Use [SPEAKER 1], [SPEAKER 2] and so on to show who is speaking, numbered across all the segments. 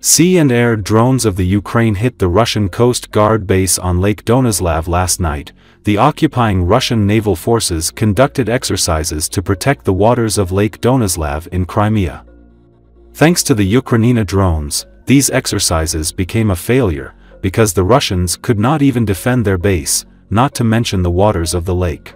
[SPEAKER 1] Sea and air drones of the Ukraine hit the Russian Coast Guard base on Lake Donuzlav last night. The occupying Russian naval forces conducted exercises to protect the waters of Lake Donuzlav in Crimea. Thanks to the Ukrainina drones, these exercises became a failure, because the Russians could not even defend their base, not to mention the waters of the lake.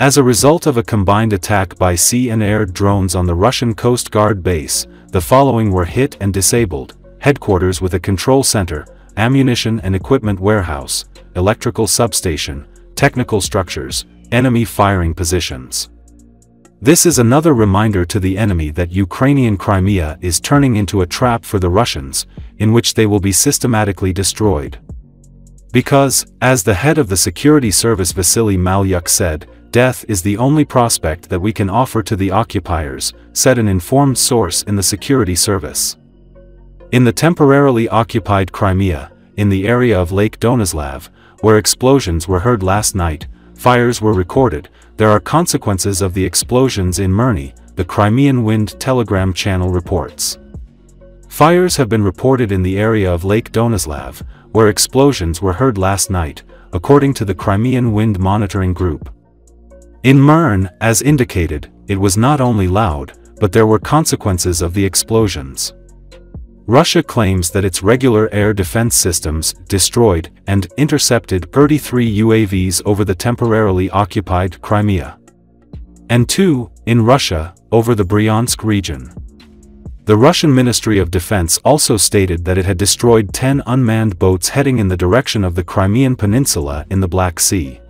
[SPEAKER 1] As a result of a combined attack by sea and air drones on the Russian Coast Guard base, the following were hit and disabled, headquarters with a control center, ammunition and equipment warehouse, electrical substation, technical structures, enemy firing positions. This is another reminder to the enemy that Ukrainian Crimea is turning into a trap for the Russians, in which they will be systematically destroyed. Because, as the head of the security service Vasily Malyuk said, death is the only prospect that we can offer to the occupiers, said an informed source in the security service. In the temporarily occupied Crimea, in the area of Lake Donuzlav, where explosions were heard last night, fires were recorded, there are consequences of the explosions in Mirny, the Crimean Wind Telegram channel reports. Fires have been reported in the area of Lake Donuzlav, where explosions were heard last night, according to the Crimean Wind Monitoring Group. In Mirny, as indicated, it was not only loud, but there were consequences of the explosions. Russia claims that its regular air defense systems destroyed and intercepted 33 UAVs over the temporarily occupied Crimea. And two, in Russia, over the Bryansk region. The Russian Ministry of Defense also stated that it had destroyed 10 unmanned boats heading in the direction of the Crimean Peninsula in the Black Sea.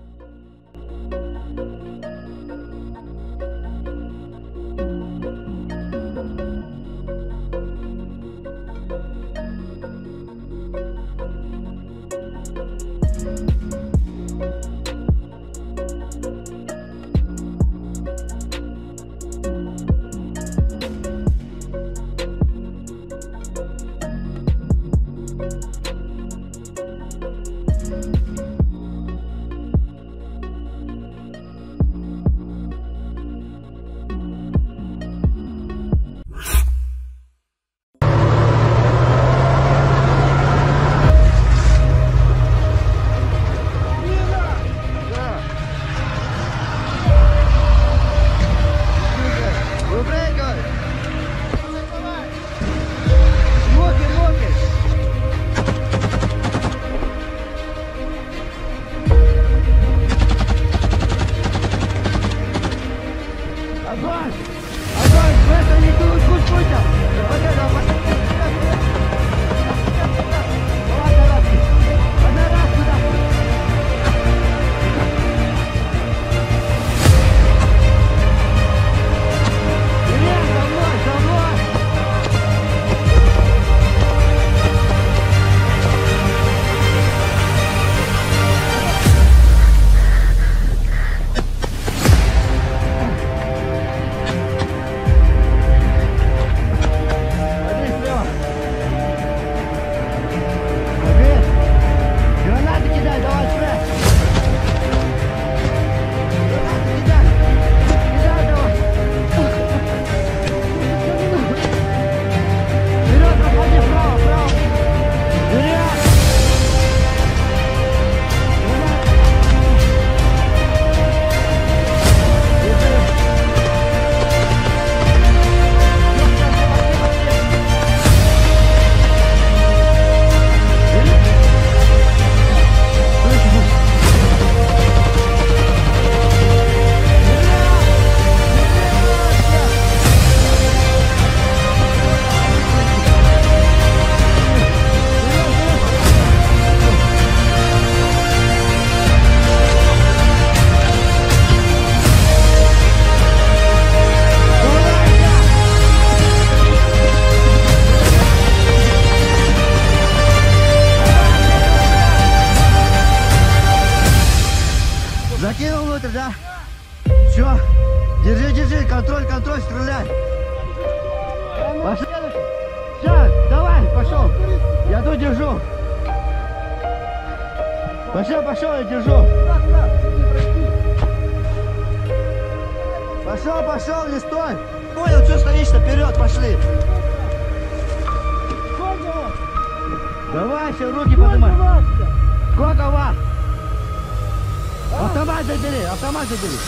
[SPEAKER 2] Пошел, пошел, я держу. Пошел, пошел, не стой. Понял, что стоишь-то, вперед, пошли. Давай, все, руки поднимай. Сколько вас? Автомат забери, автомат забери.